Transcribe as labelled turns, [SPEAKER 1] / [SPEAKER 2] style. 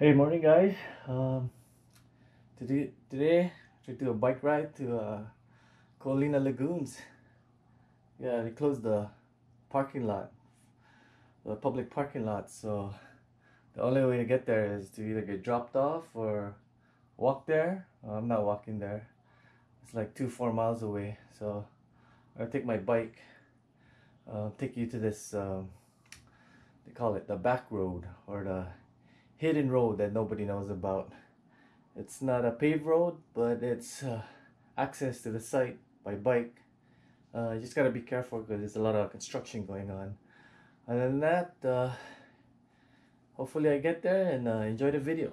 [SPEAKER 1] Hey, morning guys. Um, today, today we do a bike ride to uh, Ko Olina Lagoons. Yeah, they closed the parking lot, the public parking lot. So the only way to get there is to either get dropped off or walk there. I'm not walking there. It's like two, four miles away. So I'll take my bike. Uh, take you to this. Um, they call it the back road or the hidden road that nobody knows about. It's not a paved road, but it's uh, access to the site by bike. Uh, you just gotta be careful because there's a lot of construction going on. Other than that, uh, hopefully I get there and uh, enjoy the video.